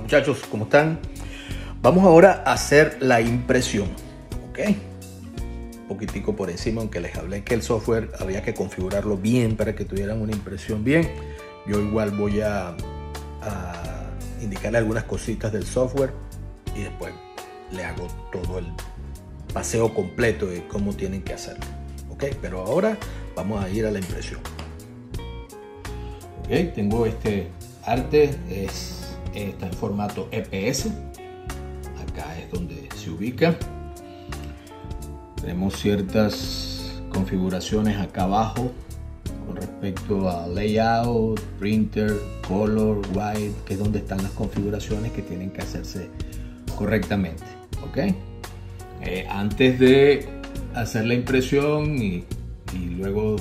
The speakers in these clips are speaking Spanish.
Muchachos, ¿cómo están? Vamos ahora a hacer la impresión, ¿ok? Un poquitico por encima, aunque les hablé que el software había que configurarlo bien para que tuvieran una impresión bien. Yo igual voy a, a indicarle algunas cositas del software y después le hago todo el paseo completo de cómo tienen que hacerlo. ¿Ok? Pero ahora vamos a ir a la impresión. Ok, tengo este arte, es, está en formato EPS. Acá es donde se ubica. Tenemos ciertas configuraciones acá abajo con respecto a layout, printer, color, white, que es donde están las configuraciones que tienen que hacerse correctamente. ¿ok? Eh, antes de hacer la impresión y, y luego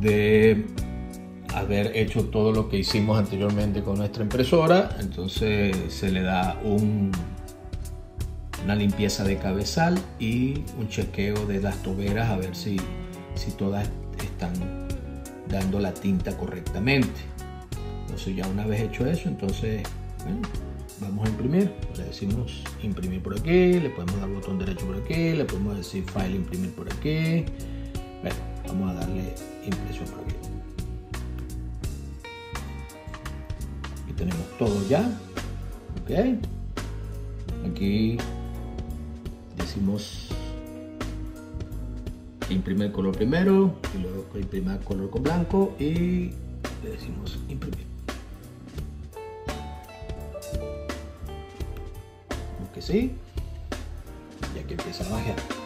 de haber hecho todo lo que hicimos anteriormente con nuestra impresora, entonces se le da un, una limpieza de cabezal y un chequeo de las toberas a ver si, si todas están dando la tinta correctamente. Entonces ya una vez hecho eso, entonces vamos a imprimir, le decimos imprimir por aquí, le podemos dar botón derecho por aquí, le podemos decir file imprimir por aquí. Bueno, vamos a darle impresión por aquí. Todo ya. Ok. Aquí decimos imprimir el color primero y luego imprimir el color con blanco y le decimos imprimir. que sí. Y aquí empieza a bajar.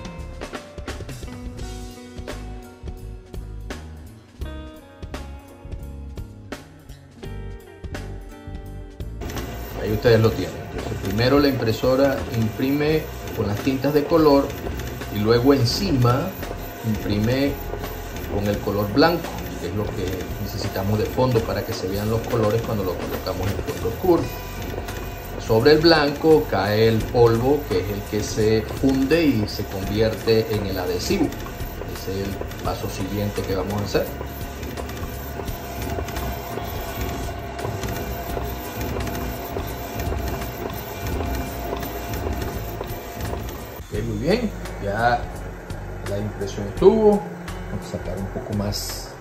Ahí ustedes lo tienen. Entonces, primero la impresora imprime con las tintas de color y luego encima imprime con el color blanco, que es lo que necesitamos de fondo para que se vean los colores cuando lo colocamos en fondo oscuro. Sobre el blanco cae el polvo, que es el que se funde y se convierte en el adhesivo. Ese es el paso siguiente que vamos a hacer. Muy bien, ya la impresión estuvo. Vamos a sacar un poco más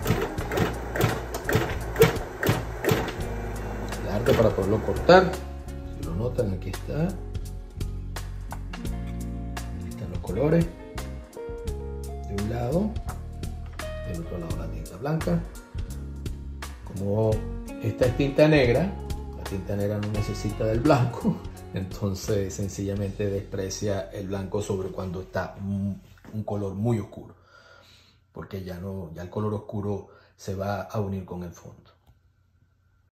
el arte para poderlo cortar notan, aquí está. Aquí están los colores. De un lado, del otro lado la tinta blanca. Como esta es tinta negra, la tinta negra no necesita del blanco, entonces sencillamente desprecia el blanco sobre cuando está un, color muy oscuro, porque ya no, ya el color oscuro se va a unir con el fondo.